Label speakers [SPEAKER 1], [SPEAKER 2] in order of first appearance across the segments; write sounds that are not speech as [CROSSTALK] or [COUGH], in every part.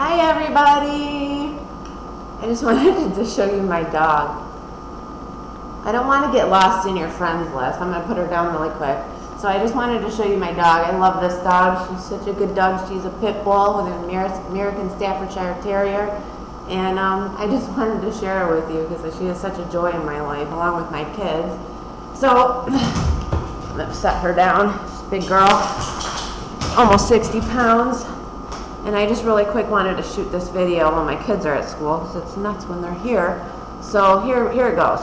[SPEAKER 1] Hi everybody! I just [LAUGHS] wanted to show you my dog. I don't want to get lost in your friends list. I'm going to put her down really quick. So I just wanted to show you my dog. I love this dog. She's such a good dog. She's a pit bull with an American Staffordshire Terrier. And um, I just [LAUGHS] wanted to share her with you because she is such a joy in my life along with my kids. So [SIGHS] to set her down. She's a big girl, almost 60 pounds. And I just really quick wanted to shoot this video when my kids are at school because it's nuts when they're here. So here, here it goes.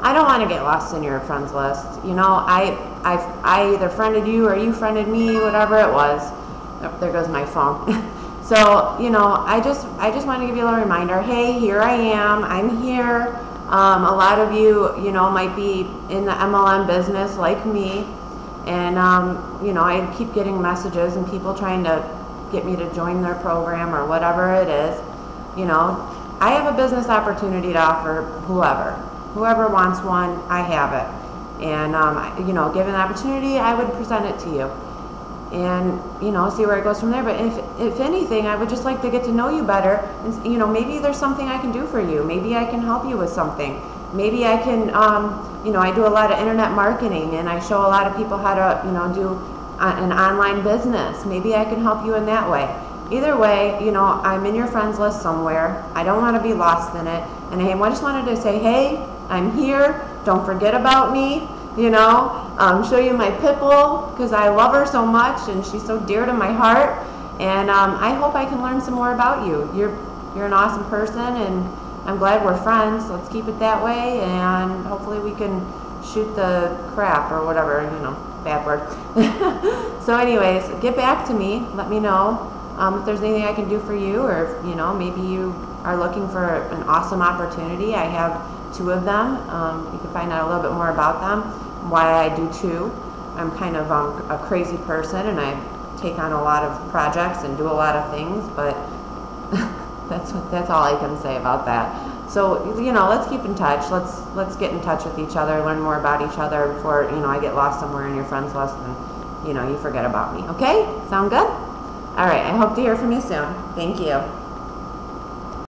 [SPEAKER 1] I don't want to get lost in your friends list. You know, I, I, I either friended you or you friended me, whatever it was. Oh, there goes my phone. [LAUGHS] so, you know, I just, I just want to give you a little reminder. Hey, here I am. I'm here. Um, a lot of you, you know, might be in the MLM business like me. And, um, you know, I keep getting messages and people trying to get me to join their program or whatever it is, you know, I have a business opportunity to offer whoever. Whoever wants one, I have it. And, um, you know, given the opportunity, I would present it to you. And, you know, see where it goes from there. But if, if anything, I would just like to get to know you better. And, you know, maybe there's something I can do for you. Maybe I can help you with something. Maybe I can, um, you know, I do a lot of internet marketing and I show a lot of people how to, you know, do an online business. Maybe I can help you in that way. Either way, you know, I'm in your friends list somewhere. I don't want to be lost in it. And I just wanted to say, hey, I'm here. Don't forget about me. You know, um, show you my pit bull because I love her so much and she's so dear to my heart. And um, I hope I can learn some more about you. You're you're an awesome person, and I'm glad we're friends. Let's keep it that way, and hopefully we can shoot the crap or whatever. You know bad word. [LAUGHS] so anyways, get back to me. Let me know um, if there's anything I can do for you or if, you know, maybe you are looking for an awesome opportunity. I have two of them. Um, you can find out a little bit more about them, why I do two. I'm kind of um, a crazy person and I take on a lot of projects and do a lot of things, but [LAUGHS] that's what, that's all I can say about that. So you know, let's keep in touch. Let's let's get in touch with each other, learn more about each other before you know I get lost somewhere in your friends list and you know you forget about me. Okay? Sound good? All right. I hope to hear from you soon. Thank you.